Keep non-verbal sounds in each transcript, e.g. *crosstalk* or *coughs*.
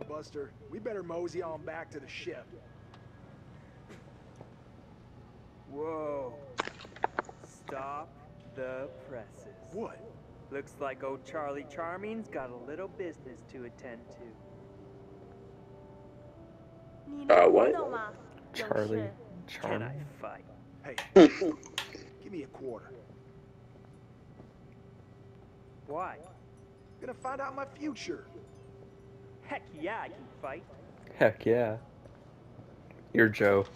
Buster. We better mosey on back to the ship. Whoa. Stop the presses. What? Looks like old Charlie Charming's got a little business to attend to. Uh, what? Charlie Charming. Can I fight? Hey, *coughs* give me a quarter. Why? I'm gonna find out my future. Heck yeah, I can fight. Heck yeah. You're Joe.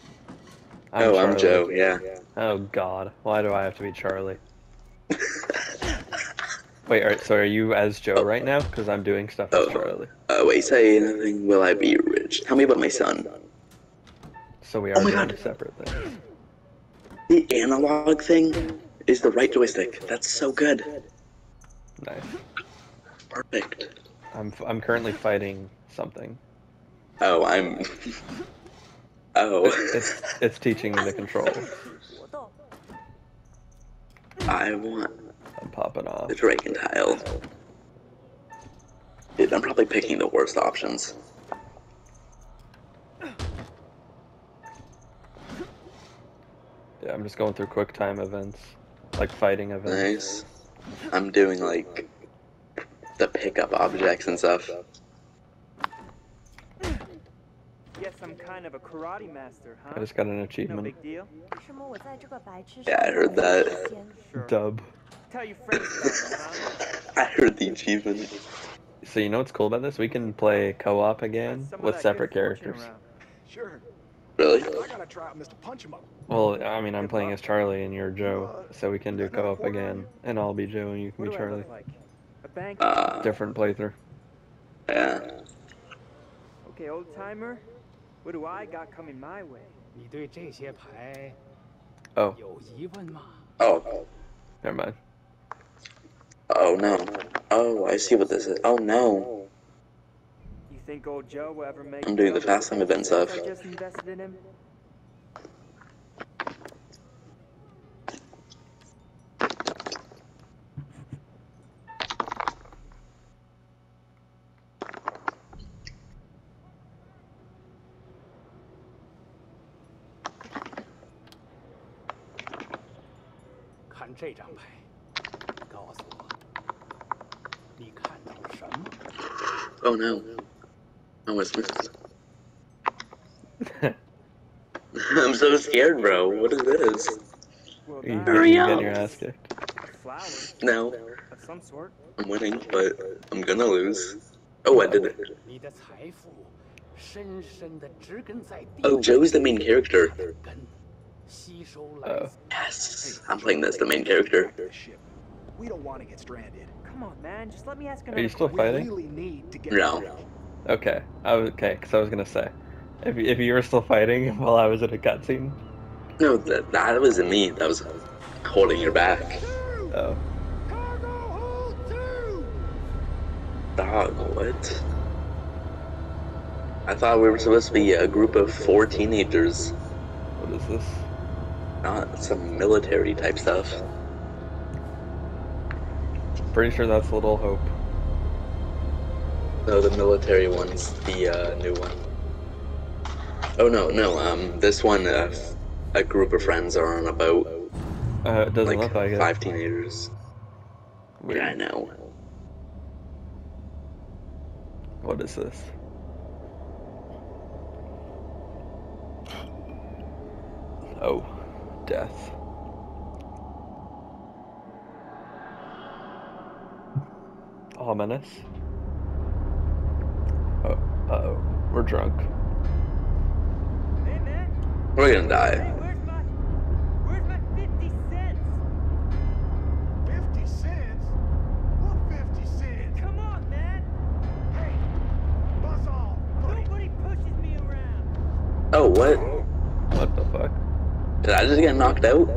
oh, I'm Joe. Yeah. Oh God, why do I have to be Charlie? Wait, are, so are you as Joe right now? Because I'm doing stuff as Oh. Charlie. Uh, wait, say anything. Will I be rich? Tell me about my son. So we are Oh doing God. separate things. The analog thing is the right joystick. That's so good. Nice. Perfect. I'm f- I'm currently *laughs* fighting something. Oh, I'm. *laughs* Oh, It's it's teaching me the control. I want I'm popping off. the Dragon Tile. Dude, I'm probably picking the worst options. Yeah, I'm just going through quick time events, like fighting events. Nice. I'm doing like to pick up objects and stuff. Yes, I'm kind of a karate master, huh? I just got an achievement. No big deal. Yeah, I heard that. Sure. Dub. *laughs* I heard the achievement. So you know what's cool about this? We can play co-op again with separate characters. Sure. Really? I gotta try out Mr. Punch Up. Well, I mean, I'm playing as Charlie and you're Joe, uh, so we can do co-op again, and I'll be Joe and you can be Charlie bank. Uh, Different playthrough. Yeah. Okay, old timer. What do I got coming my way? Oh. Oh. Never mind. Oh no. Oh, I see what this is. Oh no. You think old Joe will ever make I'm doing the fast time event stuff. no. I was missed. *laughs* I'm so scared, bro. What is this? Well, Hurry up! No. I'm winning, but I'm gonna lose. Oh, I did it. Oh, Joe's the main character. Oh. Yes, I'm playing as the main character. We don't want to get stranded. Come on, man. Just let me ask Are you still We fighting? really need to get No. Okay, I was okay because I was gonna say, if if you were still fighting *laughs* while I was in a cutscene. No, that, that wasn't me. That was holding your back. Oh, Cargo hold two! Dog, what? I thought we were supposed to be a group of four teenagers, what is this? not some military type stuff. Pretty sure that's Little Hope. No, the military one's the uh, new one. Oh no, no. Um, this one, uh, a group of friends are on a boat, Uh, it doesn't like look like it. five teenagers. Weird. Yeah, I know. What is this? Oh, death. Ominous. Oh, uh oh. We're drunk. Hey. We're gonna die. Hey, where's my, where's my 50 cents? 50 cents? What 50 cents? Come on, man. Hey, buzz off, buddy. Nobody pushes me around. Oh, what? What the fuck? Did I just get knocked out?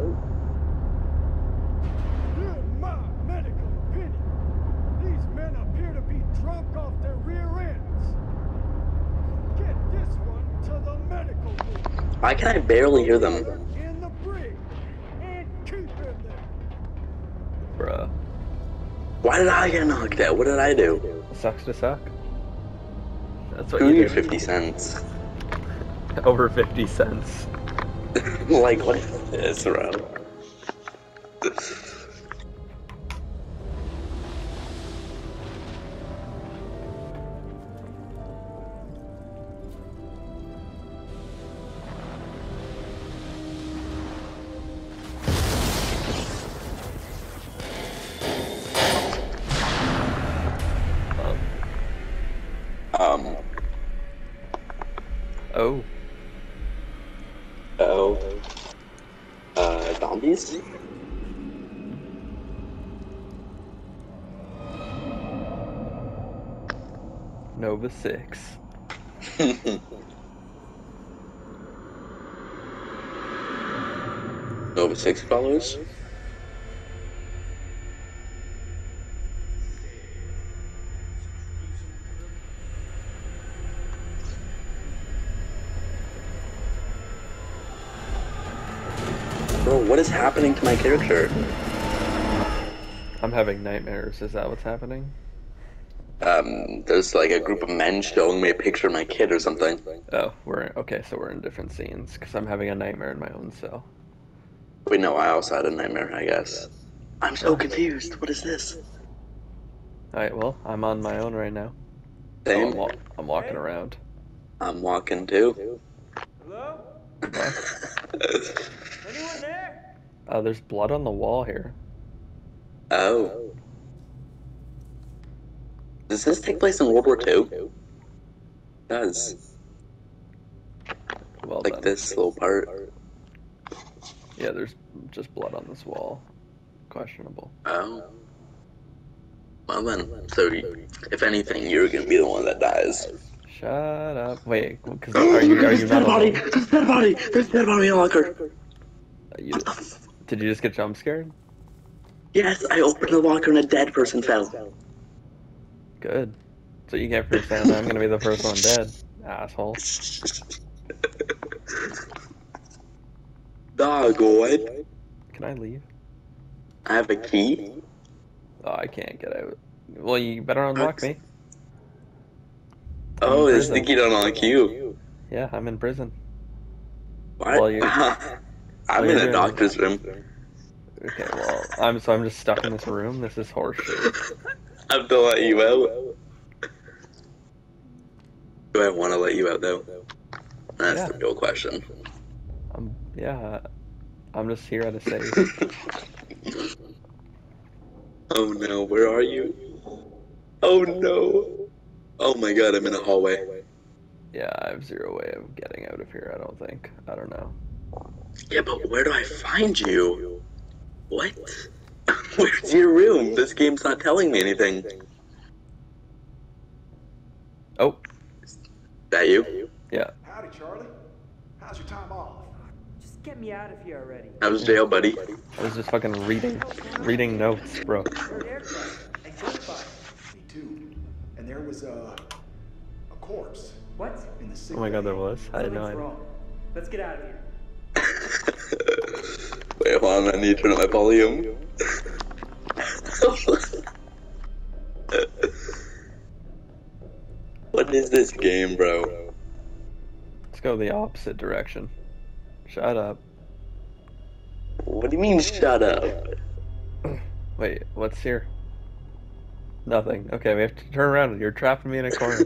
In my medical opinion, these men appear to be drunk off their rear ends. Get this one to the medical ward Why can I barely hear them? in the brig and keep him there. Bruh. Why did I get knocked out? What did I do? Sucks to suck. That's what Who you need do. 50 cents? Over 50 cents. *laughs* like, what is this, bro? Happening to my character? I'm having nightmares. Is that what's happening? Um, there's like a group of men showing me a picture of my kid or something. Oh, we're okay. So we're in different scenes because I'm having a nightmare in my own cell. Wait, no, I also had a nightmare, I guess. I'm so confused. What is this? All right. Well, I'm on my own right now. Oh, Same. I'm, wa- I'm walking around. I'm walking too. Hello? *laughs* Anyone there? Oh, there's blood on the wall here. oh. Does this take place in World War II? It does. Well Like this little part. Yeah, there's just blood on this wall. Questionable. Oh. Well then, so if anything, you're gonna be the one that dies. Shut up. Wait, because are you are you *gasps* There's a dead body! There's a dead body! There's a dead body in the locker! You, did you just get jump scared? Yes, I opened the locker and a dead person fell. Good. So you get first stand. I'm gonna be the first one dead, asshole. Dog, what? Can I leave? I have a key? Oh, I can't get out. Well, you better unlock me. Oh, in this don't unlock you. Yeah, I'm in prison. What? Well, you- *laughs* I'm in a doctor's room. Okay, well, I'm so I'm just stuck in this room. This is horseshit. I have to let you out. Do I want to let you out though? That's Yeah. the real question. I'm yeah. I'm just here at a save. *laughs* oh no, where are you? Oh no. Oh my god, I'm in a hallway. Yeah, I have zero way of getting out of here. I don't think. I don't know. Yeah, but where do I find you? What? *laughs* Where's your room? This game's not telling me anything. Oh, Is That you? Yeah. Howdy, Charlie. How's your time off? Just get me out of here already. How's jail, buddy? I was just fucking reading, reading notes, bro. And. Me too. And there was a a corpse What? in the Oh my god, there was. I didn't know. idea. wrong. Let's get out of here. *laughs* Wait, hold on, I need to turn up my volume. *laughs* what is this game, bro? Let's go the opposite direction. Shut up. What do you mean, shut up? *clears throat* Wait, what's here? Nothing. Okay, we have to turn around. You're trapping me in a corner. *laughs*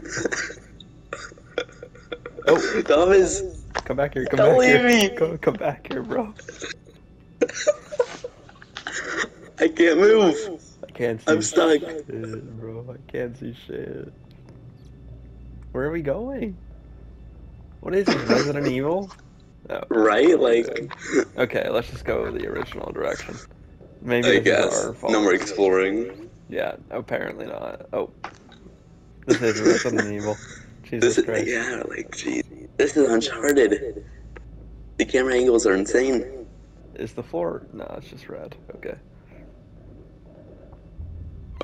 oh, Thomas! Come back here. Come Don't back here. me. Go, come back here, bro. I can't move! I can't see I'm stuck. shit, bro. I can't see shit. Where are we going? What is it? Resident Evil? *coughs* Oh, Right? Like, okay, let's just go the original direction. Maybe I this guess. is. No more exploring. Yeah, apparently not. Oh. This is Resident Evil. *laughs* This Jesus is, Christ. yeah, like, geez. This is Uncharted. The camera angles are insane. Is the floor? No, it's just red. Okay.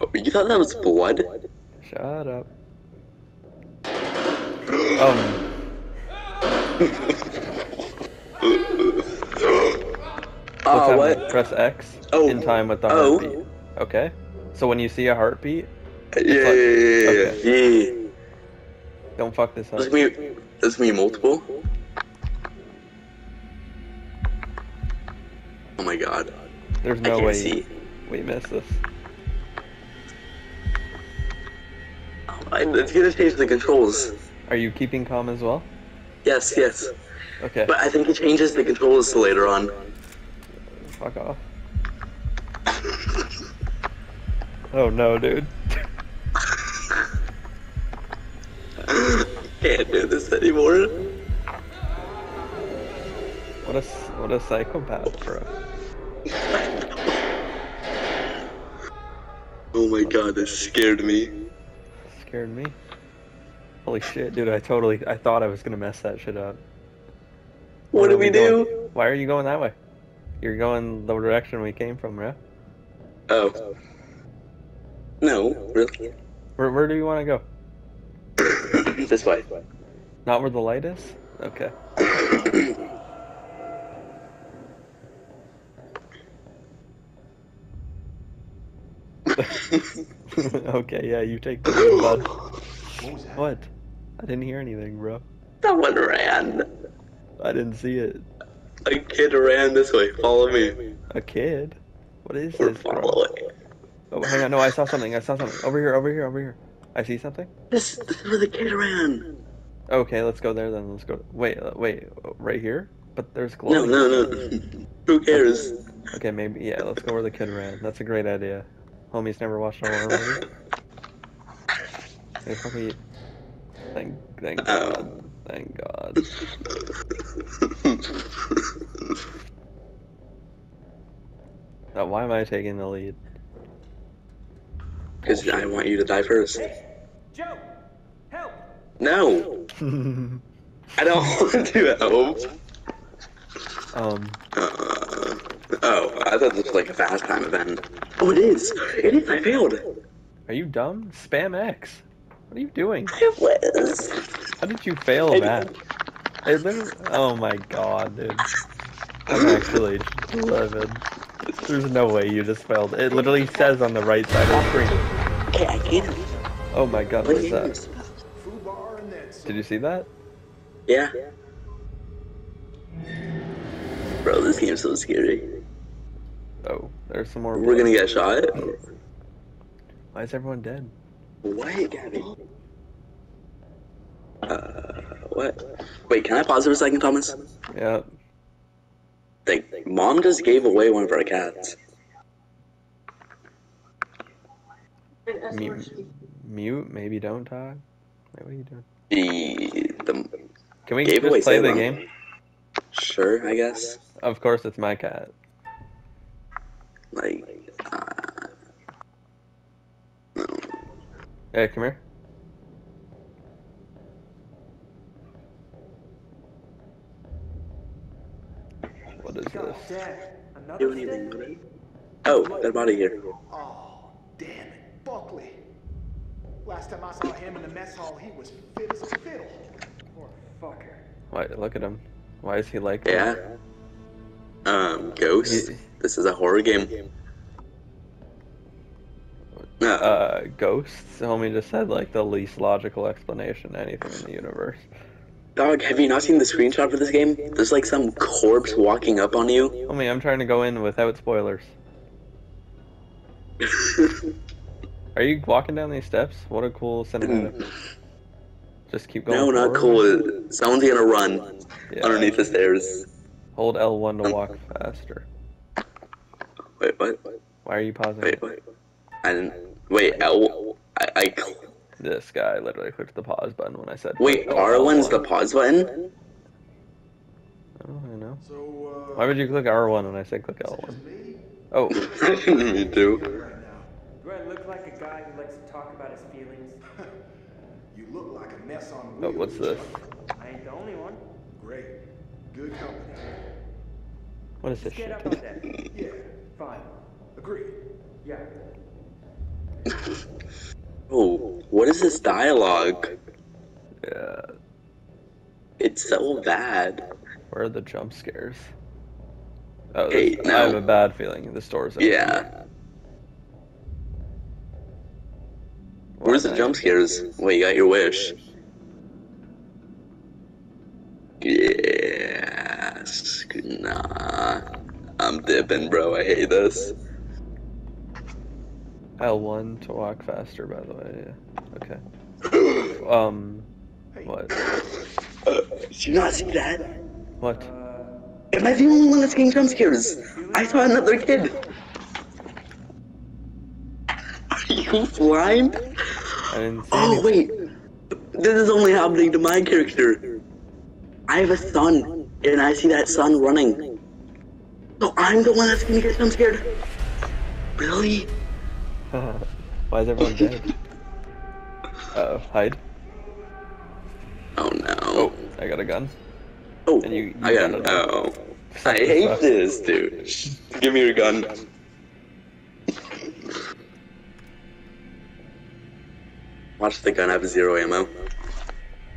Oh, you thought that was blood? Shut up. Um, Oh, *laughs* happening? what? Press X Oh. in time with the Oh. heartbeat. Okay. So when you see a heartbeat, Yeah, yeah, yeah, yeah, yeah. Don't fuck this up. This me. This mean multiple. Oh my god. There's I no can't way see. we miss this. Oh, I, it's gonna change the controls. Are you keeping calm as well? Yes, yes. Okay. But I think it changes the controls later on. Fuck off. *laughs* Oh no, dude. Psychopath, bro. Oh my god, this scared me. Scared me. Holy shit, dude! I totally I thought I was gonna mess that shit up. What do we going? do? Why are you going that way? You're going the direction we came from, right? Oh. No, really? Where where do you want to go? *coughs* this way. Not where the light is? Okay. *coughs* *laughs* okay, yeah, you take *coughs* the lead, bud. What? I didn't hear anything, bro. Someone ran. I didn't see it. A kid ran this way. Follow me. A kid? What is We're this, bro? following. Oh, hang on. No, I saw something. I saw something. Over here, over here, over here. I see something? This, this is where the kid ran. Okay, let's go there then. Let's go. Wait, uh, wait. Right here? But there's No, no, no. *laughs* Who cares? Okay, maybe. Yeah, let's go where the kid ran. That's a great idea. Homie's never watched a horror movie. They probably. Thank, thank. God. Thank God. Uh, why am I taking the lead? Because I want you to die first. Joe, help! No, *laughs* I don't *laughs* want to help. um, Uh, oh, I thought this was like a fast time event. Oh, it is. It is. I failed. are you dumb? Spam X. What are you doing? I was. How did you fail that? It literally, oh my god, dude. I'm actually livid. There's no way you just failed. It literally says on the right side of the screen. Okay, I can't. Oh my god, What is that? Did you see that? Yeah. Bro, this game's so scary. Oh, there's some more. We're gonna get shot. Why is everyone dead? What, Gabby? Uh, what? Wait, can I pause for a second, Thomas? Yeah. Like, mom just gave away one of our cats. Mute, mute, maybe don't talk. Wait, what are you doing? The, the Can we just play the Salem. game? sure, I guess. Of course, it's my cat. Like, uh, Hey, come here. What is God, this? Dad, another do anything with it? Oh, that body here. Oh, damn it, Buckley. Last time I saw him in the mess hall, he was fit as a fiddle. Poor fucker. Why? Look at him. Why is he like Yeah. that? Um, Ghost. Ye- This is a horror game. Uh, ghosts. Homie just said like the least logical explanation to anything in the universe. Dog, have you not seen the screenshot for this game? There's like some corpse walking up on you. Homie, I'm trying to go in without spoilers. *laughs* Are you walking down these steps? What a cool cinematic. Just keep going. no, not cool. Someone's gonna run Yeah. underneath the stairs. Hold L1 to walk faster. Wait, what? Why are you pausing? Wait, what? I didn't. Wait, L. I. I This guy literally clicked the pause button when I said. wait, click R1's the pause button? Oh, I know. So, uh, Why would you click R1 when I said click L1? Oh, *laughs* Me too. Do I look like a guy who likes to talk about his feelings? *laughs* you look like a mess on oh what's this? I ain't the only one. Great. Good company. What is this Get shit? up on deck. *laughs* Yeah, Fine. Agree. Yeah. *laughs* oh, what is this dialogue? Yeah. It's so bad. Where are the jump scares? Oh, hey, no. I have a bad feeling. The store's empty. Yeah. What Where's the jump scares? Wait, you got your wish. Yes. Nah. I'm dipping, bro. I hate this. L1 to walk faster, by the way. Yeah. Okay. *clears throat* Um, what? Uh, did you not see that? What? Am I the only one that's getting jump scares? I saw another kid. Are you blind? I didn't see Oh anything. wait, this is only happening to my character. I have a son, and I see that son running. So I'm the one that's gonna get jump scared. Really? *laughs* Why is everyone dead? Uh, hide. Oh no. Oh, I got a gun. Oh, And you- you I got got it. oh. I hate this, dude. Give me your gun. Watch the gun have zero ammo.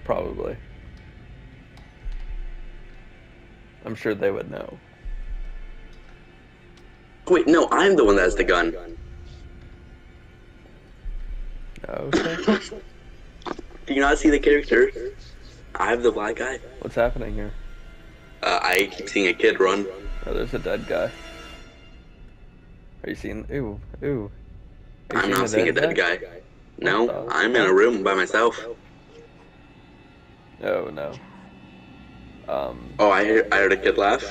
Probably. I'm sure they would know. Wait, no, I'm the one that has the gun. Okay. *laughs* Do you not see the character? I have the black guy. What's happening here? Uh, I keep seeing a kid run. Oh, there's a dead guy. Are you seeing? Ooh, ooh. I'm not seeing a dead guy. No, What the I'm in a room by myself. Oh no. Um. Oh, I heard, I heard a kid laugh.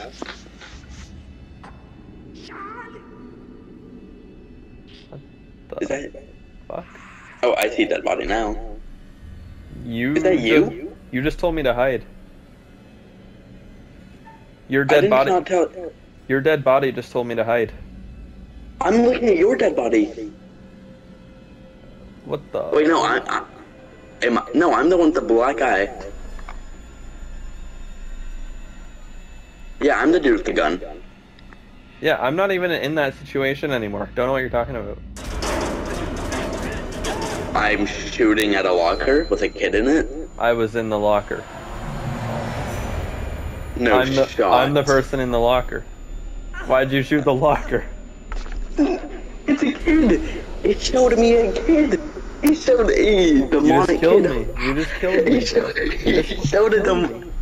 Is that? fuck? Oh, I see that body now. You? Is that you? Just, you just told me to hide. Your dead body. not tell. Your dead body just told me to hide. I'm looking at your dead body. What the? Wait, no, I, I am I, no, I'm the one with the black eye. Yeah, I'm the dude with the gun. Yeah, I'm not even in that situation anymore. Don't know what you're talking about. I'm shooting at a locker with a kid in it. I was in the locker. No I'm the shot. I'm the person in the locker. Why'd you shoot the locker? It's a kid. It showed me a kid. He showed a demonic You just killed kid. me. You just killed He me. showed, he showed a dem-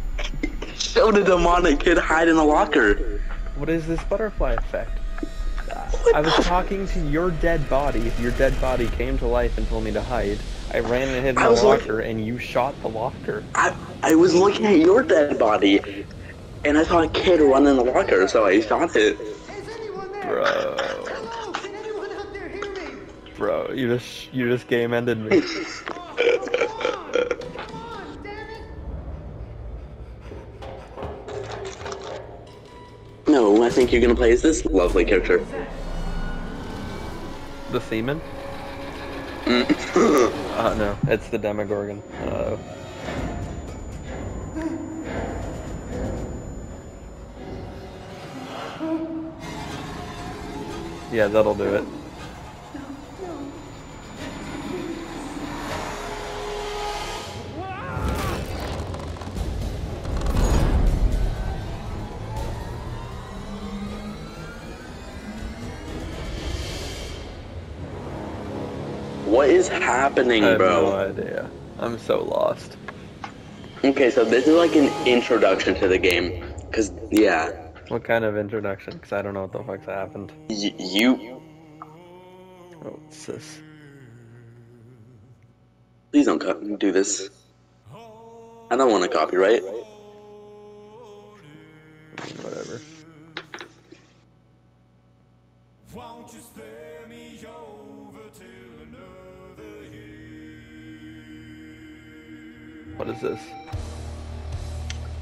showed a demonic kid hide in a locker. What is this butterfly effect? I was talking to your dead body. Your dead body came to life and told me to hide. I ran and hid in the locker, and you shot the locker. I I was looking at your dead body, and I saw a kid run in the locker, so I shot it. Is anyone there? Bro, Hello? Can anyone out there hear me? bro, you just you just game ended me. Come on, damn it! No, I think you're gonna play as this lovely character. The semen? *coughs* Uh, no, it's the Demogorgon. Uh, yeah, that'll do it. Is happening, I have bro? no idea. I'm so lost. Okay, so this is like an introduction to the game. Cause yeah, What kind of introduction? Because I don't know what the fuck's happened. y- you Oh, what's this? please don't do this. I don't want to copyright. Is this?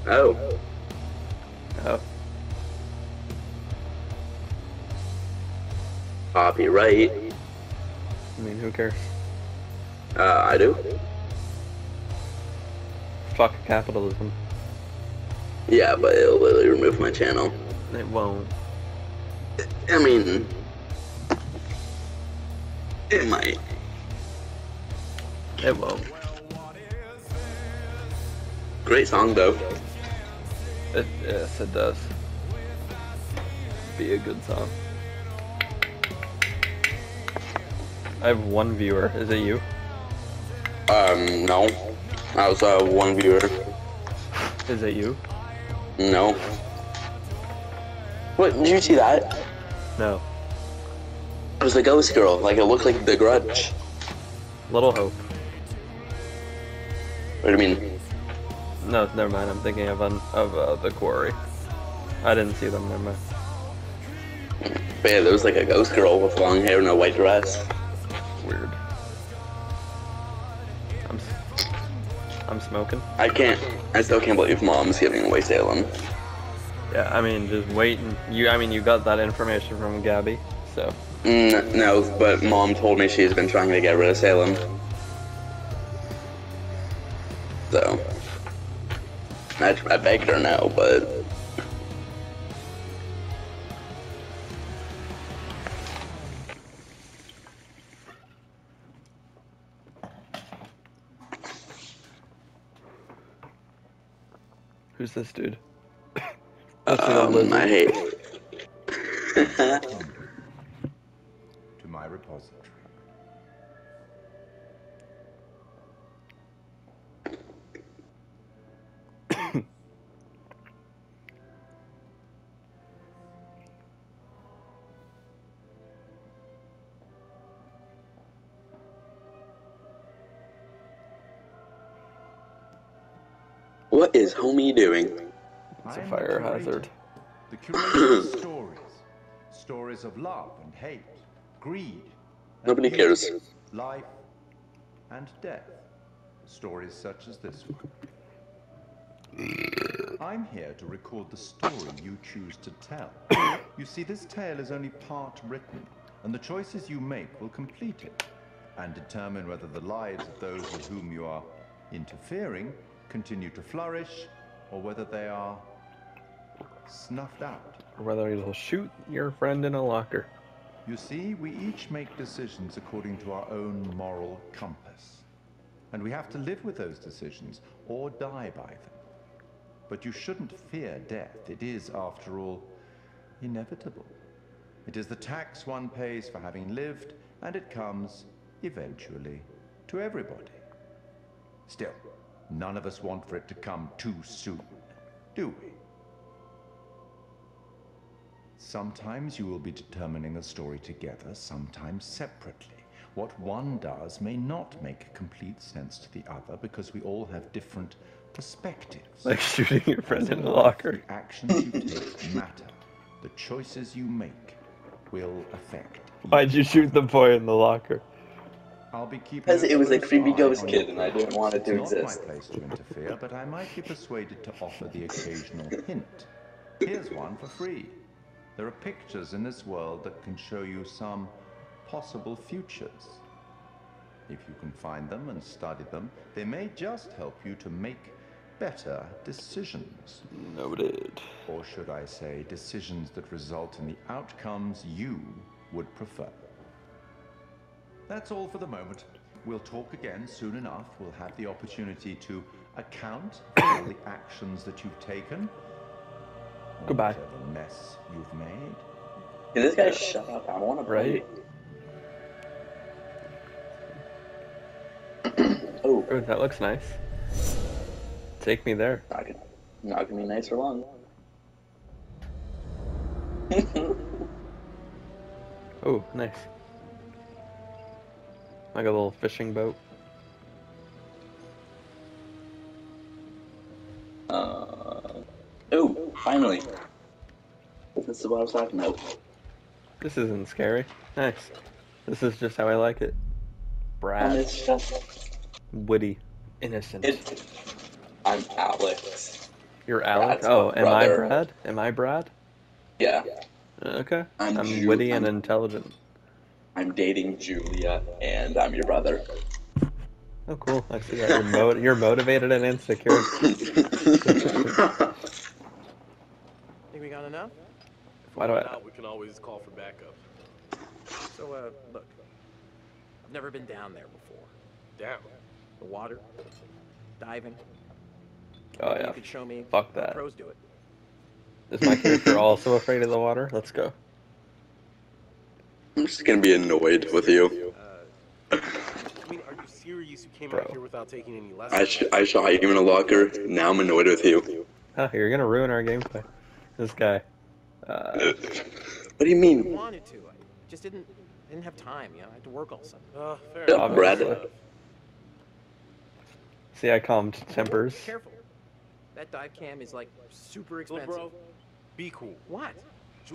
Oh, Oh, copyright. I mean, who cares? Uh, I do. Fuck capitalism. Yeah, but it'll literally remove my channel. It won't. I mean, it might. It won't. Great song though. It, yes, it does. Be a good song. I have one viewer. Is it you? Um, no. I was uh, one viewer. Is it you? No. What? Did you see that? No. It was the ghost girl. Like it looked like the Grudge. Little Hope. What do you mean? No, never mind. I'm thinking of un- of uh, the quarry. I didn't see them. Never mind. But yeah, there was like a ghost girl with long hair and a white dress. Weird. I'm I'm smoking. I can't. I still can't believe mom's giving away Salem. Yeah, I mean, just wait and you. I mean, you got that information from Gabby, so Mm, no, but mom told me she's been trying to get rid of Salem. I, I begged her no, but. who's this dude? *coughs* That's the Um. I hate. *laughs* To my repository. What is homie doing? It's a fire hazard. The curator *coughs* stories. Stories of love and hate, greed. and Nobody peace, cares. Life and death. Stories such as this one. I'm here to record the story you choose to tell. You see, this tale is only part written, and the choices you make will complete it and determine whether the lives of those with whom you are interfering continue to flourish or whether they are snuffed out. Or whether he'll shoot your friend in a locker. You see, we each make decisions according to our own moral compass. And we have to live with those decisions or die by them. But you shouldn't fear death. It is, after all, inevitable. It is the tax one pays for having lived, and it comes, eventually, to everybody. Still, none of us want for it to come too soon, do we? Sometimes you will be determining a story together, sometimes separately. What one does may not make complete sense to the other because we all have different perspectives. Like shooting your friend in the locker. The actions you take matter. The choices you make will affect. Why'd you shoot the boy in the locker? I'll be keeping Because it was a close creepy ghost kid and I didn't want it to progress. It's exist. not my place to interfere, but I might be persuaded to offer the occasional hint. Here's one for free. There are pictures in this world that can show you some possible futures. If you can find them and study them, they may just help you to make better decisions. Noted. Or should I say, decisions that result in the outcomes you would prefer. That's all for the moment. We'll talk again soon enough. We'll have the opportunity to account for all the actions that you've taken. and Goodbye. Whatever mess you've made. Can this guy shut up? I want to Right. *clears throat* Oh, Ooh, that looks nice. Take me there. not gonna, not gonna be nice for long. *laughs* Oh, nice. Like a little fishing boat. uh, oh, finally. This is what I was talking about. This isn't scary. Nice. This is just how I like it. Brad. And it's just, Witty. Innocent. it, I'm Alex. You're Alex? Brad's Oh, am I. Brad? Am I Brad? Yeah, Okay. I'm I'm witty and I'm- intelligent. I'm dating Julia, and I'm your brother. Oh, cool. I see that. You're, mo- you're motivated and insecure. *laughs* Think we got enough? Why do I? Not, we can always call for backup. So, uh, look. I've never been down there before. Down? The water? Diving? Oh, Maybe yeah. You could show me Fuck that. pros do it. Is my character also afraid of the water? Let's go. I'm just gonna be annoyed with you. Uh, I mean, are you serious? You came Bro. out here without taking any lessons? I, sh- I shot you in a locker, now I'm annoyed with you. Huh, you're gonna ruin our gameplay. This guy. Uh, What do you I mean? wanted to. I just didn't didn't have time. You know, I had to work all summer. Uh, fair Yeah, enough. Brad. see, I calmed tempers. Careful. That dive cam is like super Little expensive. bro, be cool. What? *laughs*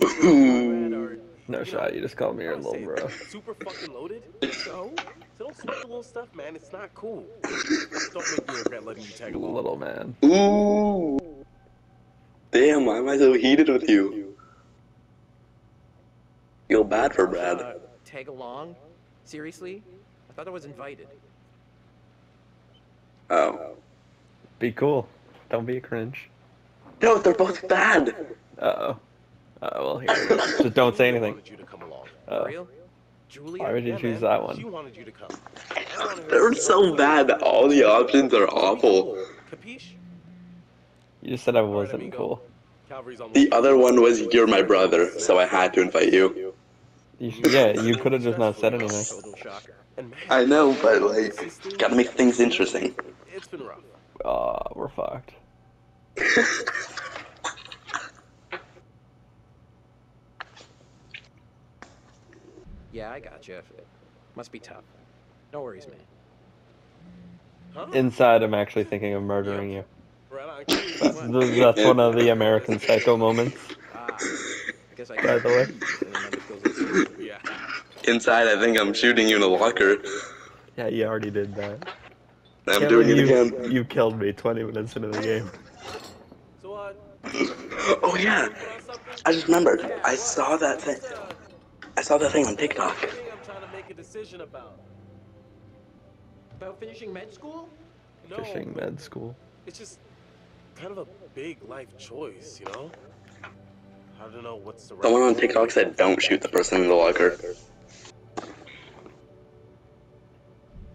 Julia, Conrad are, No you shot. know, You just called me your little bro. *laughs* Super fucking loaded. So, so don't sweat the little stuff, man. It's not cool. don't make me regret letting you tag along. Little man. Ooh. Damn, why am I so heated with you? Feel bad for Brad. Uh, tag along? Seriously? I thought I was invited. Oh. Be cool. Don't be a cringe. No, they're both bad. Uh oh. Uh well, here. it is. Just don't say anything. wanted you to come along. Uh, real? Why would you Yeah, choose man. that one? She wanted you to come. I wanted her to They're see so bad that all the options are awful. Capiche? You just said I wasn't amigo. cool. The other one was you're my brother, so I had to invite you. You yeah, you could have just not said anything. Total shocker. And man, I know, but like, gotta make things interesting. it's been rough. Aw, we're fucked. *laughs* Yeah, I got you. Must be tough. No worries, man. Huh? Inside, I'm actually thinking of murdering you. Right *laughs* on. That's, that's one of the American Psycho moments. Ah, I guess I By the way. And then that just goes like- yeah. Inside, I think I'm shooting you in a locker. Yeah, you already did that. I'm Can't doing it you, again. You killed me 20 minutes into the game. So, uh, Oh yeah, I just remembered. I saw that thing. I saw that thing on TikTok. I'm trying to make a decision about. About finishing med school? No, Fishing but med school. It's just kind of a big life choice, you know? I don't know what's the right Someone on. TikTok said don't shoot the person in the locker.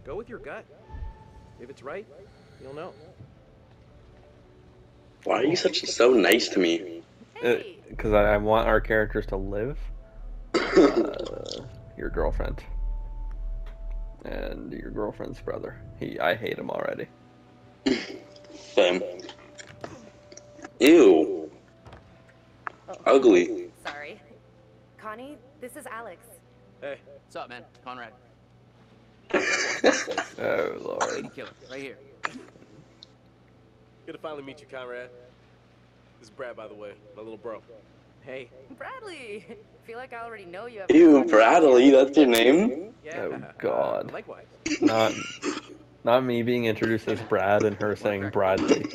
Go with your gut. If it's right, you'll know. Why are you such so nice to me? Uh, because I, I want our characters to live. Uh, *laughs* your girlfriend. And your girlfriend's brother. He, I hate him already. *laughs* Same. Ew. Ugly. Sorry. Connie, this is Alex. Hey, What's up, man? Conrad. *laughs* Oh lord. Lady killer, right here. good to finally meet you, Conrad. This is Brad, by the way, my little bro. Hey. Bradley! *laughs* feel like I already know you. Ew, Bradley, that's your name? Yeah. Oh, uh, God. likewise. Not, not me being introduced as Brad and her saying Bradley.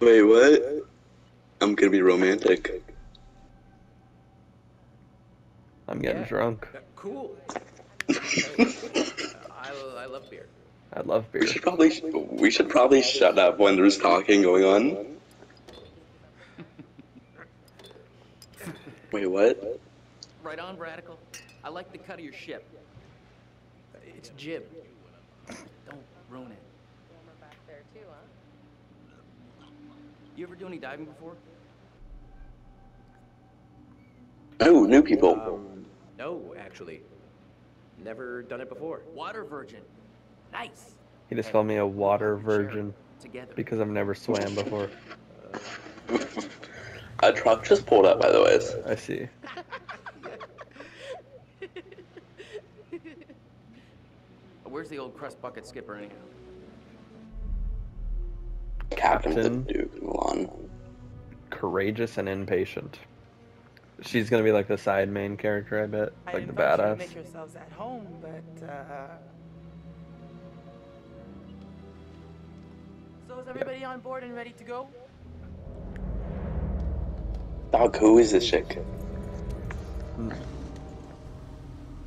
Wait, what? I'm gonna be romantic. I'm getting Yeah. drunk. *laughs* Uh, cool. I, I love beer. I love beer. We should probably we should probably shut up when there's talking going on. Wait, what? Right on, Radical. I like the cut of your ship. It's Jib. Don't ruin it. back there too, huh? You ever do any diving before? Oh, new people. Um, no, actually. Never done it before. Water virgin. Nice. He just called me a water virgin Together. because I've never swam before. *laughs* A truck just pulled up, by the way. I see. *laughs* Where's the old crust bucket skipper anyhow? Captain, Captain. Duke Milan. Courageous and impatient. She's gonna be like the side main character, I bet. I Like the invite you to badass. make yourselves at home, but uh. So is everybody on board and ready to go? Dog, who is this chick?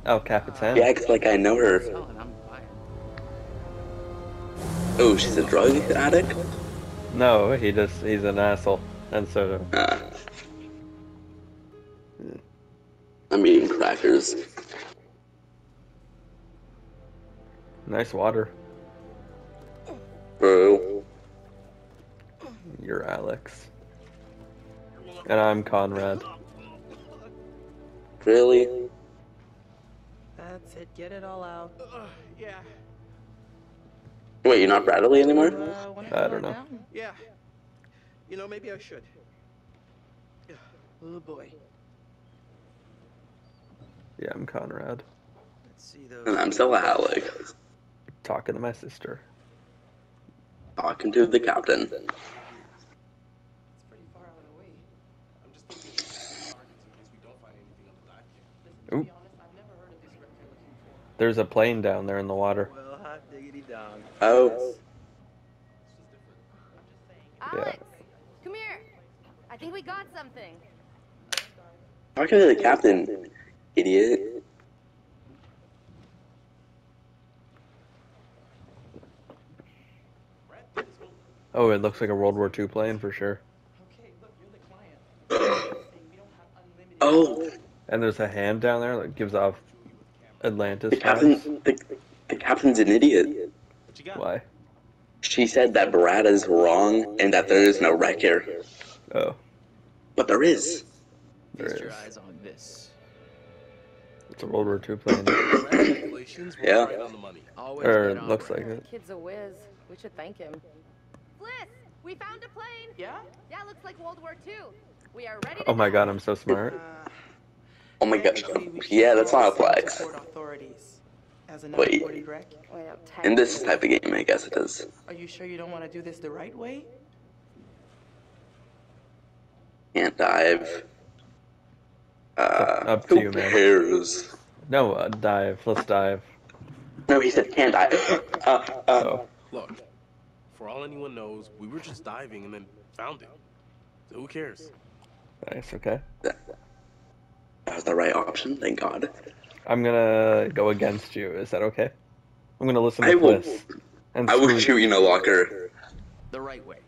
Oh, Capitan. Yeah, 'cause, like I know her. Selling, I'm buying. Oh, she's a drug addict? No, he just he's an asshole. And so Ah. I'm eating crackers. nice water. Bro. You're Alex. And I'm Conrad. Really? That's it. Get it all out. Uh, yeah, Wait, you're not Bradley anymore? Uh, I don't know. down? Yeah. You know, maybe I should. Oh boy. Yeah, I'm Conrad. Let's see those. And I'm still Alex, Talking to my sister. talking to the captain. It's pretty far out of the way. I'm just thinking targets in case we don't find anything on the dive kit. Listen, to Oop. be honest, I've never heard of this wreck you're looking for. There's a plane down there in the water. Well, hot diggity dog. Oh, Alex, come here. I think we got something. talking to the captain, idiot. Oh, it looks like a World War II plane for sure. Okay, look, you're the client. Saying we don't have unlimited Oh, And there's a hand down there that gives off Atlantis the vibes. captain, the, the captain's an idiot. What you got? Why? She said that Brad is wrong and that there is no wreck here, Oh, but there is. There is. Feast your eyes on this. It's a World War II plane. *coughs* Congratulations, Yeah. right on the money. Always or get looks like it. Kid's a whiz. We should thank him. Fliss, we found a plane. Yeah? Yeah, looks like World War II. We are ready Oh my god, I'm so smart. Uh, Oh my gosh. actually, we should Yeah, that's not a Central flex. Port authorities. As an Wait. unreported wreck. Well, In this type of game, I guess it is. Are you sure you don't want to do this the right way? Can't dive. Uh, Up to who you, man. cares? No, uh, dive. Let's dive. No, he said can't dive. Uh, uh, Oh, Look, for all anyone knows, we were just diving and then found it. So who cares? nice. Okay. That was the right option, thank God. I'm gonna go against you. Is that okay? I'm gonna listen I to will. Fliss. And I will shoot you in a locker. The right way.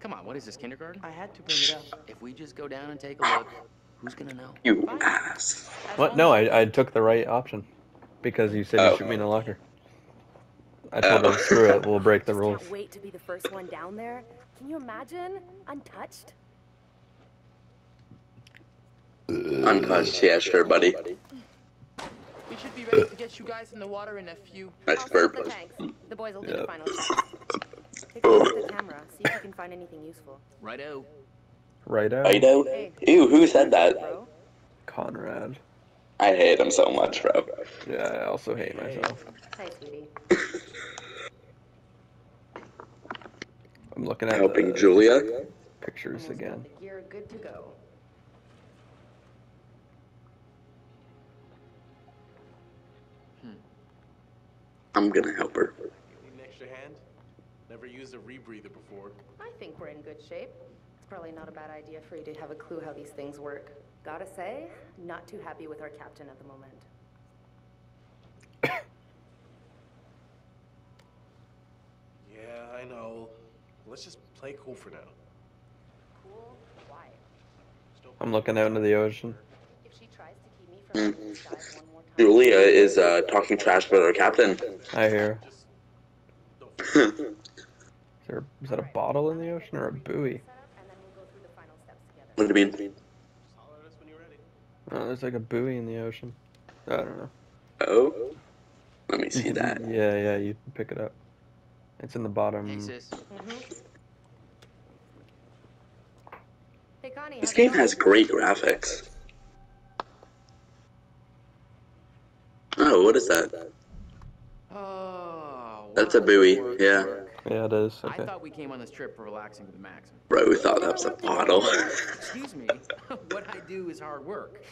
Come on, what is this, kindergarten? I had to bring it up. If we just go down and take a look, who's gonna know? You ass. What? No, I, I took the right option because you said Oh. you shoot me in a oh. locker. I told Oh. screw it. We'll break the Just rules. Can't wait to be the first one down there. Can you imagine? Untouched. Untouched, yeah, sure, buddy. We should be ready to get you guys in the water in a few. Nice burp. the tanks. The boys will do Yeah. the final checks. *laughs* Take a look at the camera. See if you can find anything useful. Righto. Right out. Ido? Ew, who said that? Conrad. I hate him so much, bro. Yeah, I also hate myself. hey, sweetie. I'm looking at Helping the Julia. pictures again. You're good to go. I'm gonna help her. Need an extra hand? Never used a rebreather before. I think we're in good shape. It's probably not a bad idea for you to have a clue how these things work. Gotta say, not too happy with our captain at the moment. *coughs* Yeah, I know. Let's just play cool for now. Cool, quiet. I'm looking out into the ocean. If she tries to keep me from mm-hmm. Letting this dive one more time, Julia is uh, talking trash about our captain. I hear. *laughs* Is, there, is that a bottle in the ocean or a buoy? set up, and then we'll go through the final steps together. what do you mean? holler at us when you're ready. Oh, there's like a buoy in the ocean. I don't know. Oh? Let me see that. *laughs* Yeah, yeah, you can pick it up. It's in the bottom. Hey, sis. Mm-hmm. Hey, Connie. This game has great graphics. What is that? Oh. That's a wow. buoy, Work, yeah. Yeah, it is. I thought we came on this trip for relaxing to the maximum. Bro, we thought that was a bottle. *laughs* Excuse me. *laughs* what I do is hard work.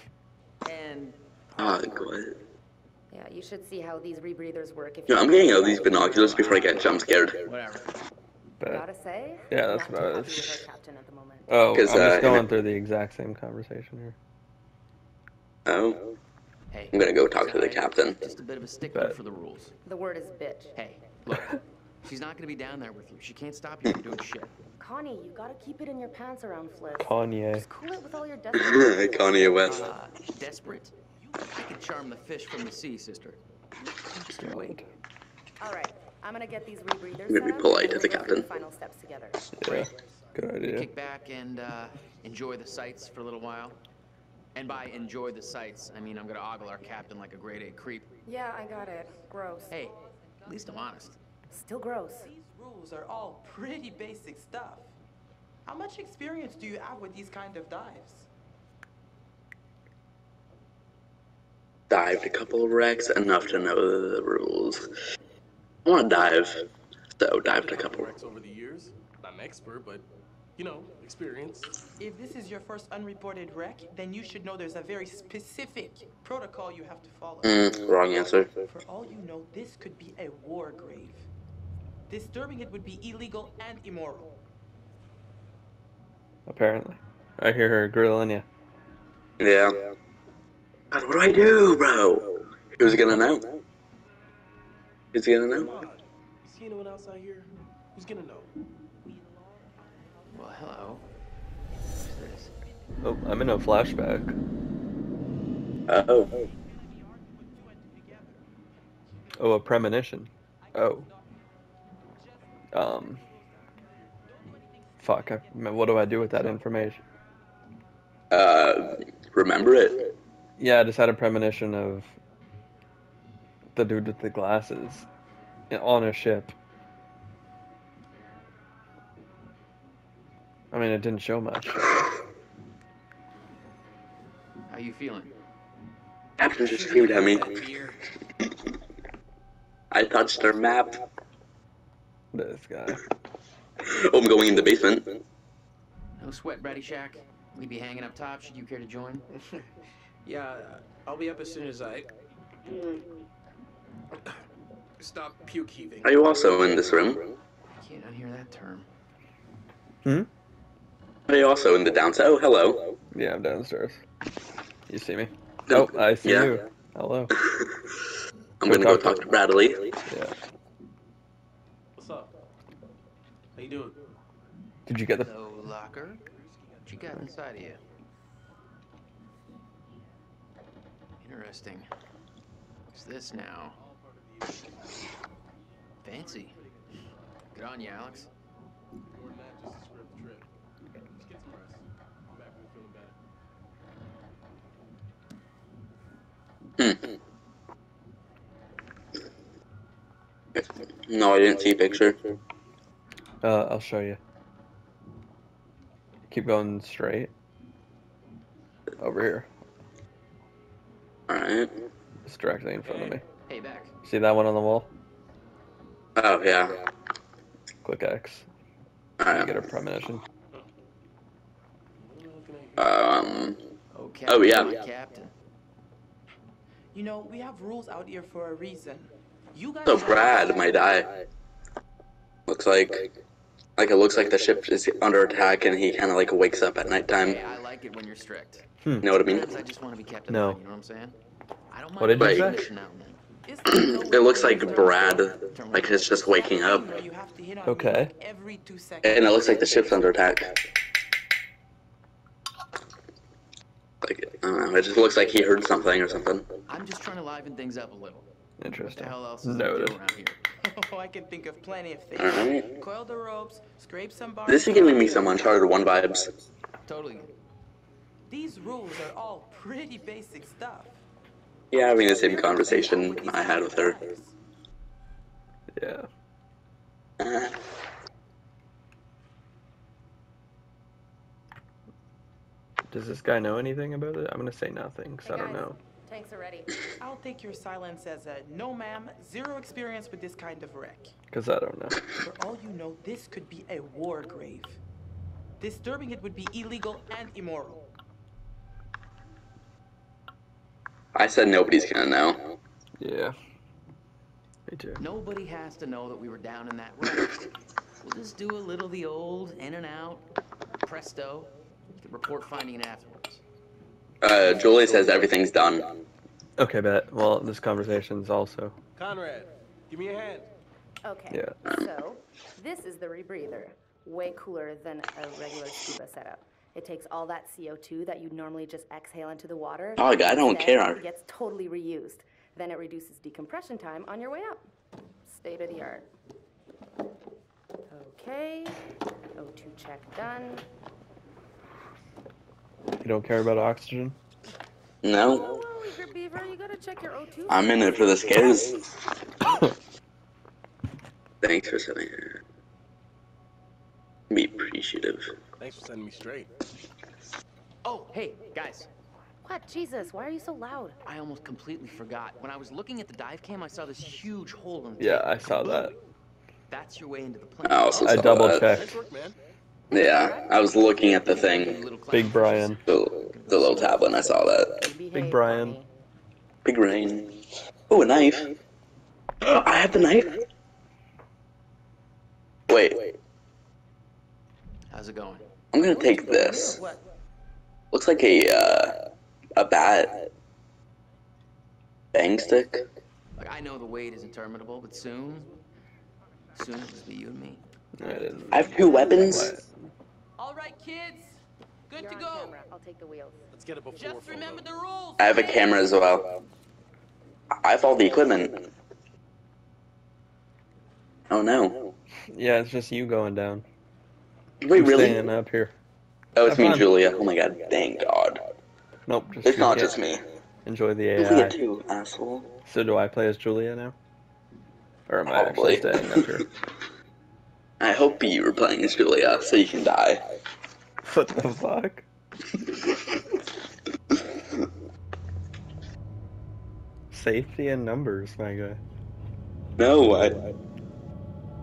And oh, what? Yeah, you should see how these rebreathers work. If Yo, you I'm getting out these binoculars before I get jump scared. whatever. Bet. Gotta say, Yeah, that's not what too I happy was- with our *laughs* captain at the moment. Oh, I'm 'Cause, just uh, going through the exact same conversation here. Oh, Hey. I'm gonna go talk to the captain. Just a bit of a stickler Bet. for the rules. The word is bitch. Hey, look. *laughs* She's not gonna be down there with you. She can't stop you from doing shit. Connie, you gotta keep it in your pants around Fliss. Kanye. Just cool it with all your *laughs* desperate. Kanye West. Uh, desperate? I can charm the fish from the sea, sister. Just you wait. all right, I'm gonna get these rebreathers I'm gonna be polite to the we'll go through captain. Final steps together. Yeah. Good idea. Kick back and uh, enjoy the sights for a little while. And by enjoy the sights, I mean I'm gonna ogle our captain like a grade A creep. Yeah, I got it. Gross. Hey, at least I'm honest. Still gross. These rules are all pretty basic stuff. How much experience do you have with these kind of dives? Dived a couple of wrecks enough to know the rules. I want to dive, so dived a couple. Wrecks over the years. I'm expert, but you know, experience. If this is your first unreported wreck, then you should know there's a very specific protocol you have to follow. Mm, wrong answer. For all you know, this could be a war grave. Disturbing it would be illegal and immoral. Apparently. I hear her grilling you. Yeah. God, what do I do, bro? Who's gonna know? Who's gonna know? on. You see anyone else out here? Who's gonna know? Well, hello. Who's this? Oh, I'm in a flashback. Oh. Oh, a premonition. Oh. Um. Fuck. I, what do I do with that information? Uh, remember it? Yeah, I just had a premonition of the dude with the glasses on a ship. I mean, it didn't show much. How you feeling? Captain just screamed at me. I touched her map. This guy. Oh, *laughs* I'm going in the basement. No sweat, Brady Shack. We'd be hanging up top. Should you care to join? *laughs* Yeah, I'll be up as soon as I *coughs* stop puke heaving. Are you also in this room? I Can't unhear that term. Hmm? Are also in the downstairs. Oh, hello. Yeah, I'm downstairs. You see me? Oh, I see Yeah. you. Hello. *laughs* I'm gonna go talk to Bradley. Yeah. What's up? How you doing? Did you get the? Hello, locker. What you got inside of you? Interesting. What's this now? Fancy. Good on you, Alex. No, I didn't see a picture. Uh, I'll show you. Keep going straight. Over here. Alright. It's directly in front of me. Hey, back. See that one on the wall? Oh, yeah. Click X. Alright. get a premonition. Um. Oh, Oh, yeah. Captain. You know, we have rules out here for a reason. You guys So Brad might die. Looks like, like it looks like the ship is under attack, and he kind of like wakes up at nighttime. Hey, I like it when you're strict. Hmm. Know what I mean? I just want to be kept in No. line, you know what I'm saying? I don't mind What did you a say? premonition now and then. Is there no It looks like Brad, like it's just waking up, Where you have to hit on Okay. me Every two seconds. and it looks like the ship's under attack. Like I don't know, it just looks like he heard something or something. I'm just trying to liven things up a little. What the Interesting. hell else is there Noted. around here? *laughs* Oh, I can think of plenty of things. Alright. Coil the ropes, scrape some bars. This is giving me some Uncharted One vibes. Totally. These rules are all pretty basic stuff. Yeah, having the same conversation I had with her. Yeah. Uh, Does this guy know anything about it? I'm gonna say nothing, because Hey, I don't know. Tanks are ready. *laughs* I'll take your silence as a no, ma'am, zero experience with this kind of wreck. Because I don't know. For all you know, this could be a war grave. Disturbing it would be illegal and immoral. I said nobody's gonna know. Yeah. Me too. Nobody has to know that we were down in that wreck. we'll just do a little the old in and out. Presto. You can report finding it afterwards. Uh, Julie says everything's done. Okay, bet. Well, this conversation's also. Conrad, give me a hand. Okay. Yeah. So, this is the rebreather. Way cooler than a regular scuba setup. It takes all that CO2 that you normally just exhale into the water. Dog, I don't care. It gets totally reused. Then it reduces decompression time on your way up. State of the art. Okay. O2 check done. You don't care about oxygen? No, Whoa, whoa, eager beaver, you gotta check your O2. I'm in it for the scares. *laughs* Thanks for sending it. Be appreciative. Thanks for sending me straight. Oh, hey, guys. What? Jesus, why are you so loud? I almost completely forgot. When I was looking at the dive cam, I saw this huge hole in the Yeah, tape. I saw that. That's your way into the plane. I also I saw double that. checked. Yeah, I was looking at the thing, Big Brian. the, the little tablet, and I saw that. Big Brian. Big rain. Oh, a knife. I have the knife. Wait, How's it going? I'm gonna take this. Looks like a uh, a bat. Bang stick. Like, I know the wait is interminable, but soon, soon it'll just be you and me. I have two weapons. All right, kids. Good You're to go. camera. I'll take the wheels. Let's get it before. Just remember the rules. I have a camera as well. I have all the equipment. Oh no. Yeah, it's just you going down. Wait, I'm really? Staying up here. Oh, it's Have me fun. Julia. Oh my god, thank God. Nope, just It's not Julia. just me. Enjoy the Julia too, asshole. So do I play as Julia now? Or am I actually Probably. staying up here? *laughs* I hope you were playing as Julia so you can die. What the fuck? Safety in numbers, my guy. No, I.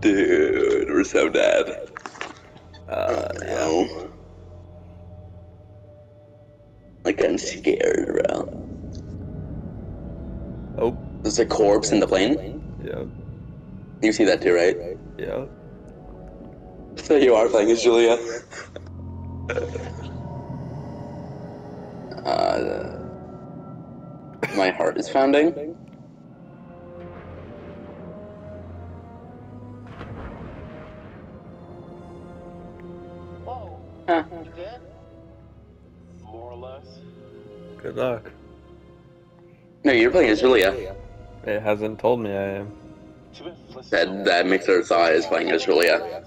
Dude, we're so dead. Uh, No. Like, I'm scared, bro. Oh, There's a corpse in the plane? yeah, You see that too, right? yeah. *laughs* So you are playing as Julia. Uh, my heart is pounding. Whoa. Huh. You good? More or less. Good luck. No, you're playing as Julia. It hasn't told me I am. Too bad Fliss- That that Mixer thought is playing as Julia.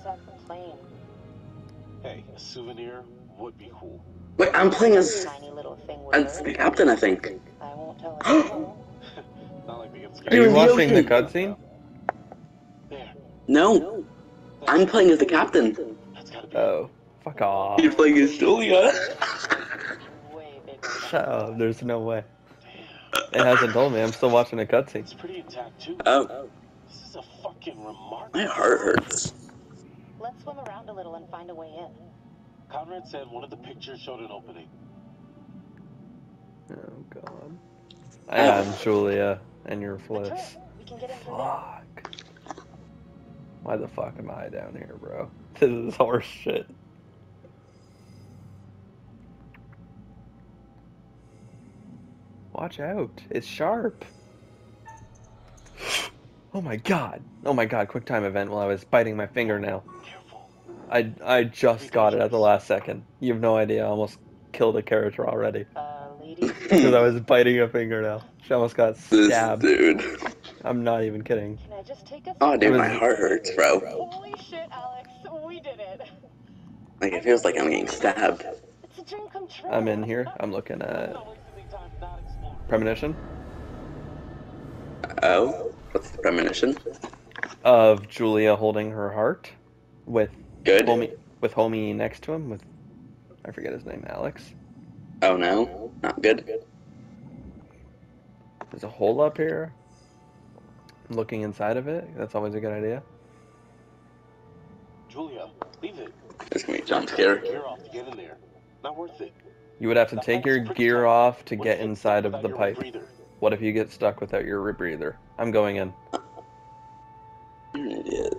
Hey, a souvenir would be cool. Wait, I'm playing as Tiny little thing as the captain, I think. I won't tell anyone. *gasps* Not like they get Are you You're watching the cutscene? No, I'm playing as the captain. That's gotta be. Oh, fuck off. You're playing as Julia. Way *laughs* bigger. Shut up, there's no way. It hasn't told me, I'm still watching the cutscene. It's pretty intact too. Oh, This is a fucking remarkable. my heart hurts. Let's swim around a little and find a way in. Conrad said one of the pictures showed an opening. Oh god. I am Julia, and you're Fliss. We can get in through there. Fuck. Why the fuck am I down here, bro? *laughs* This is horse shit. Watch out. It's sharp. *sighs* Oh my god. Oh my god, quick time event while I was biting my fingernail. Careful. I I just got it at the last second. You have no idea. I almost killed a character already. Uh, lady. *laughs* Because I was biting a fingernail. She almost got This stabbed. dude. I'm not even kidding. Can I just take a Oh, dude, my heart hurts, bro. Holy shit, Alex. We did it. Like it feels like I'm getting stabbed. It's a dream come true. I'm in here. I'm looking at Not wasting any time not exploring. premonition Oh, what's the premonition? of Julia holding her heart with Good. homie with homie next to him with I forget his name, Alex. Oh no, not good. There's a hole up here. I'm looking inside of it. That's always a good idea. Julia, leave it. There's gonna be a jump scare. Gear off to get in there. Not worth it. You would have to The take your gear tight. off to What get inside of the pipe. rebreather? What if you get stuck without your rebreather? I'm going in. Uh, You're an idiot.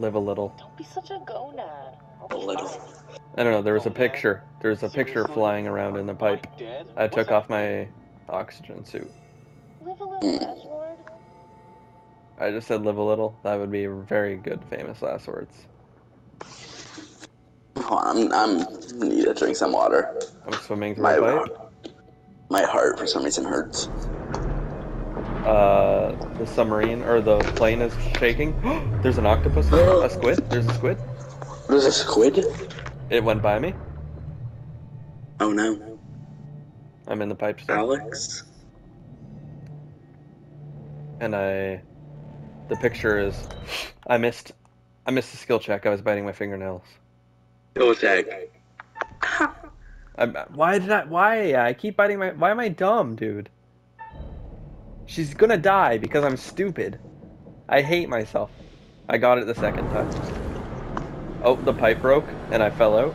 Live a little. Don't be such a gonad. A little. I don't know. There was a man. picture. There's a picture flying around in the pipe. I took off my oxygen suit. Live a little, *laughs* Edgelord. I just said live a little. That would be very good famous last words. Hold on, I'm, I'm need to drink some water. I'm swimming through My a pipe. my heart for some reason hurts. Uh, the submarine or the plane is shaking. *gasps* There's an octopus there. A squid. There's a squid. There's a squid? It went by me. Oh no, I'm in the pipe still. Alex. And I, the picture is, I missed, I missed the skill check. I was biting my fingernails. Go check. *laughs* I'm, why did I? Why I keep biting my? Why am I dumb, dude? She's gonna die because I'm stupid. I hate myself. I got it the second time. Oh, the pipe broke and I fell out.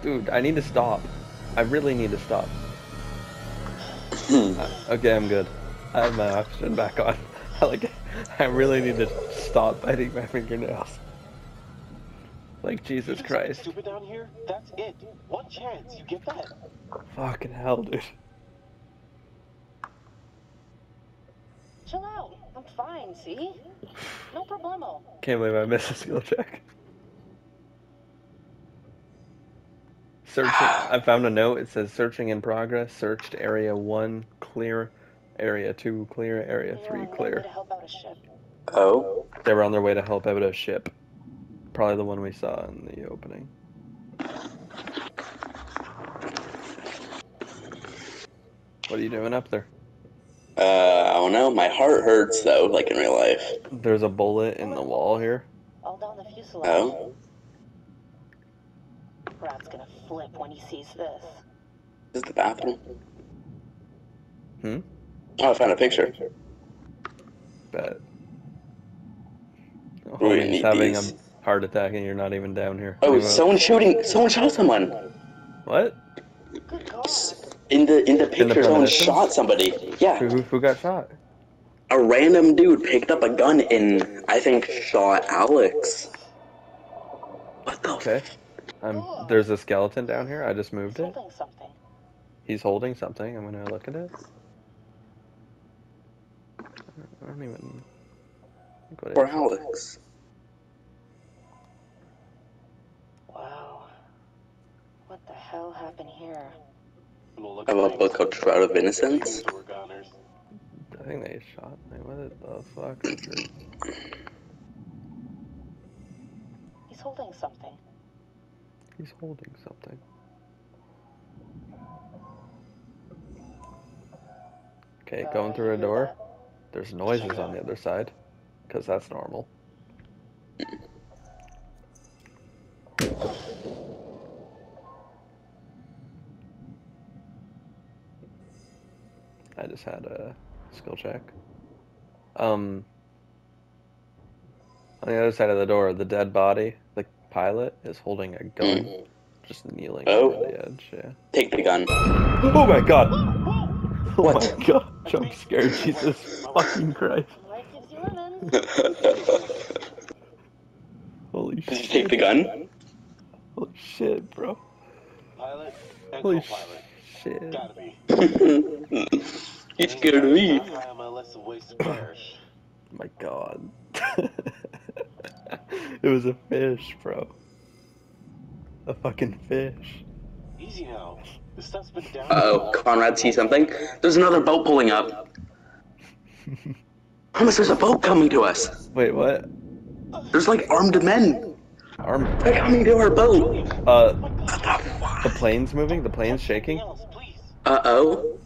Dude, I need to stop. I really need to stop. *laughs* Uh, okay, I'm good. I have my oxygen back on. I *laughs* like. I really need to stop biting my fingernails. Like Jesus Christ. Stupid down here? That's it. One chance. You get that? Fucking hell, dude. Chill out. I'm fine, see? No problemo. Can't believe I missed a skill check. Searching. I found a note. It says searching in progress. Searched area one clear, area two clear, area three clear. Oh. They were on their way to help out a ship. Probably the one we saw in the opening. What are you doing up there? Uh, I don't know. My heart hurts though, like in real life. There's a bullet in the wall here. All down the fuselage. Oh. Brad's gonna flip when he sees this. This is the bathroom. Hmm? Oh, I found a picture. Bet. we Homie's need having these. a heart attack and you're not even down here. Oh, Anyway. someone shooting. Someone shot someone. What? In the in the picture, someone shot somebody. Yeah. Who, who got shot? A random dude picked up a gun and I think shot Alex. What the? Okay. Um, there's a skeleton down here. I just moved it. Something. He's holding something. I'm gonna look at it. I don't even. think what it Or is. Alex. Wow. What the hell happened here? I have a book called Shroud of Innocence. I think they shot me. What the fuck? Richard? *clears throat* He's holding something. He's holding something. Okay, uh, going through a door. There's noises on the other side, because that's normal. *clears throat* just had a skill check. Um, on the other side of the door, the dead body, the pilot, is holding a gun, just kneeling Oh. over the edge. Yeah. Take the gun. Oh my god! *laughs* Oh my god! Jump scared, Jesus fucking Christ! Holy Did you shit! take the gun? Holy shit, bro! Pilot and Holy co-pilot. shit! *laughs* Gotta be. you scared me. My list of ways to perish. *laughs* My god! *laughs* it was a fish, bro. A fucking fish. Easy now. This stuff's been down. Uh oh, Conrad sees something. There's another boat pulling up. *laughs* Thomas, there's a boat coming to us. Wait, what? There's like armed men. Armed? They're coming to our boat. Uh, the plane's moving. The plane's shaking. Uh oh.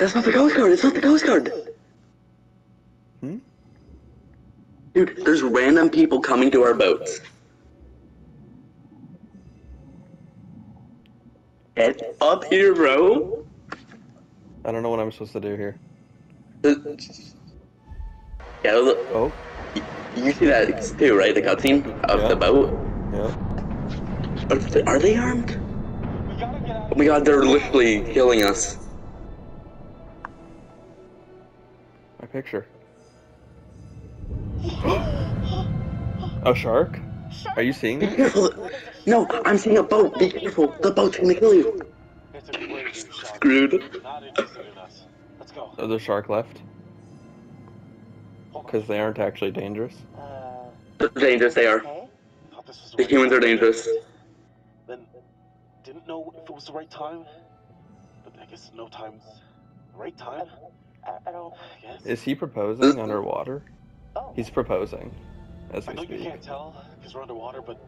That's not the Coast Guard. It's not the Coast Guard. Hmm? Dude, there's random people coming to our boats. Get up here, bro. I don't know what I'm supposed to do here. Yeah, look. Oh. You see that too, right? The cutscene of the boat. Yeah. Are they, are they armed? Oh my god, they're literally killing us. Picture. *gasps* A shark? Are you seeing Be it? careful. *laughs* No, I'm seeing a boat. Be careful. The boat's gonna kill you. Screwed. Are there shark left? Because they aren't actually dangerous. Uh, They're dangerous, they are. The humans are dangerous. Then didn't know if it was the right time. But I guess no time's the right time. I, I don't. Yes. Is he proposing underwater? Oh. He's proposing as I we know you can't tell because we're underwater, but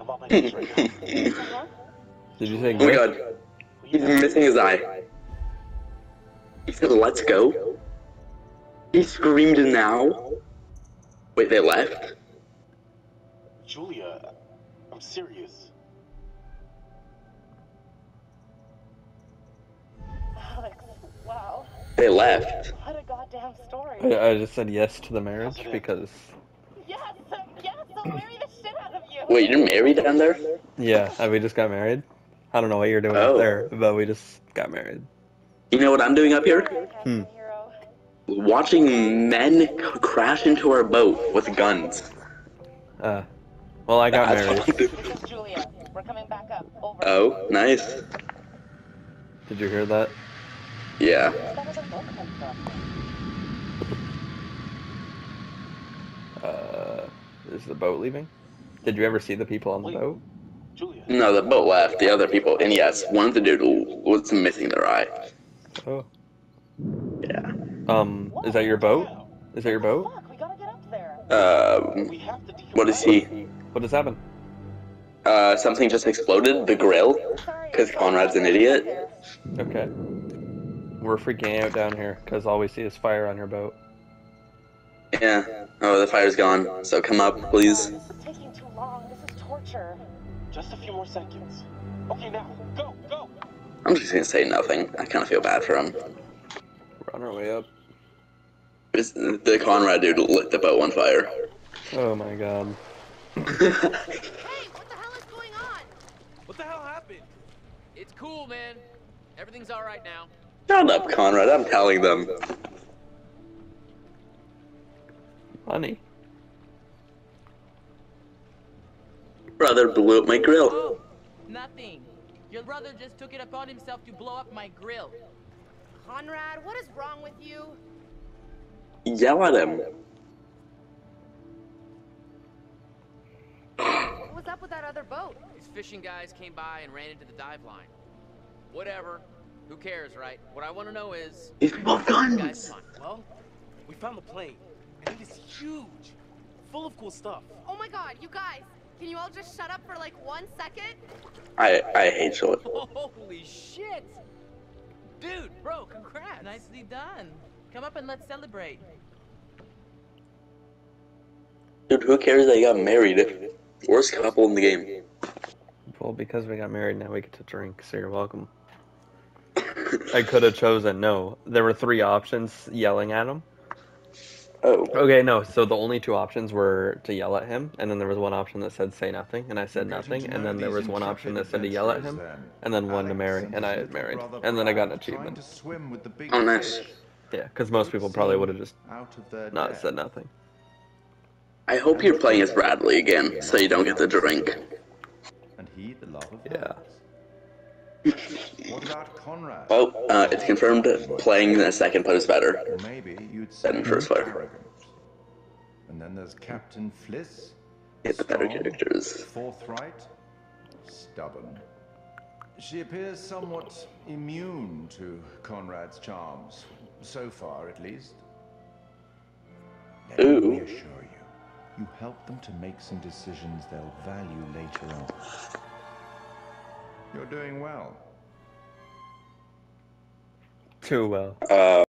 I'm on my *laughs* knees right now. *laughs* Did you say Oh my god. He's missing his eye. He said, let's go. He screamed now. Wait, they left? Julia, I'm serious. Alex, wow. They left. What a goddamn story. I, I just said yes to the marriage because, Yes, yes, I'll marry the shit out of you. Wait, you're married down there? yeah, we just got married. I don't know what you're doing Oh. up there, but we just got married. You know what I'm doing up here? Hmm. Watching men crash into our boat with guns. Uh, well, I got That's married. fine. This is Julia. We're coming back up. Over. Oh, nice. Did you hear that? Yeah. Where did the boat come from? Uh, is the boat leaving? Did you ever see the people on the boat? No, the boat left. The other people, and yes, one of the dude was missing their eye. Oh. Yeah. Um, is that your boat? Is that your boat? Um, what is he? What has happened? Uh, something just exploded. The grill. Because Conrad's an idiot. Okay. We're freaking out down here because all we see is fire on your boat. Yeah. Oh, the fire's gone. So come up, please. This is taking too long. This is torture. Just a few more seconds. Okay, now, go, go! I'm just gonna say nothing. I kind of feel bad for him. We're on our way up. It's- The Conrad dude lit the boat on fire. Oh my god. Hey, what the hell is going on? What the hell happened? It's cool, man. Everything's all right now. Shut up, Conrad. I'm telling them. Honey. Brother blew up my grill. Oh, nothing. Your brother just took it upon himself to blow up my grill. Conrad, what is wrong with you? Yell at him. What was up with that other boat? These fishing guys came by and ran into the dive line. Whatever. Who cares, right? What I want to know is. These people have Guys, guns. Well, we found the plane, and it is huge, full of cool stuff. Oh my god, you guys! Can you all just shut up for like one second? I I hate Short. *laughs* Holy shit! Dude, bro, congrats! Nicely done. Come up and let's celebrate. Dude, who cares they got married? Worst couple in the game. Well, because we got married, now we get to drink, so you're welcome. I could have chosen no. There were three options yelling at him. Oh. Okay, no. So the only two options were to yell at him, and then there was one option that said say nothing, and I said nothing, and then there was one option that said to yell at him, and then one to marry, and I married, and then I got an achievement. Oh, nice. Yeah, because most people probably would have just Out of their not depth. said nothing. I hope you're playing as Bradley again, so you don't get the drink. And he the love of Yeah. What about Conrad? Oh, uh, it's confirmed playing in the second player is better. Maybe you'd say Than first player. And then there's Captain Fliss. Get the better characters. Forthright, stubborn. She appears somewhat immune to Conrad's charms, so far at least. Let me assure you, you help them to make some decisions they'll value later on. You're doing well. Too well. Uh,